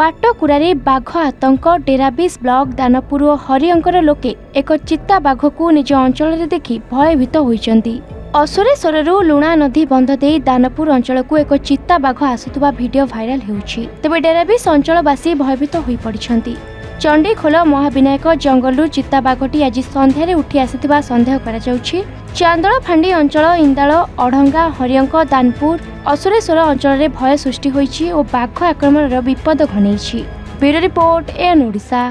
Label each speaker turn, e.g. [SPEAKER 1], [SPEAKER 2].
[SPEAKER 1] ପାଟକୁରାରେ ବାଘ ଆତଙ୍କ ଡେରାବିସ୍ ବ୍ଲକ ଦାନପୁର ଓ ହରିଅଙ୍କର ଲୋକେ ଏକ ଚିତା ବାଘକୁ ନିଜ ଅଞ୍ଚଳରେ ଦେଖି ଭୟଭୀତ ହୋଇଛନ୍ତି। ଅସୁରେଶ୍ୱରରୁ ଲୁଣା ନଦୀ ବନ୍ଧ ଦେଇ ଦାନପୁର ଅଞ୍ଚଳକୁ ଏକ ଚିତା ବାଘ ଆସୁଥିବା ଭିଡିଓ ଭାଇରାଲ ହେଉଛି। ତେବେ ଡେରାବିସ୍ ଅଞ୍ଚଳବାସୀ ଭୟଭୀତ ହୋଇପଡ଼ିଛନ୍ତି। ଚଣ୍ଡିଖୋଲ ମହାବିନାୟକ ଜଙ୍ଗଲରୁ ଚିତା ବାଘଟି ଆଜି ସନ୍ଧ୍ୟାରେ ଉଠି ଆସିଥିବା ସନ୍ଦେହ କରାଯାଉଛି। ଚାନ୍ଦଳଫାଣ୍ଡି ଅଞ୍ଚଳ ଇନ୍ଦାଳ ଅଢଙ୍ଗା ହରିଅଙ୍କ ଦାନପୁର ଅସୁରେଶ୍ୱର ଅଞ୍ଚଳରେ ଭୟ ସୃଷ୍ଟି ହୋଇଛି ଓ ବାଘ ଆକ୍ରମଣର ବିପଦ ଘନେଇଛି ବ୍ୟୁରୋ ରିପୋର୍ଟ ଏନ୍ ଓଡ଼ିଶା।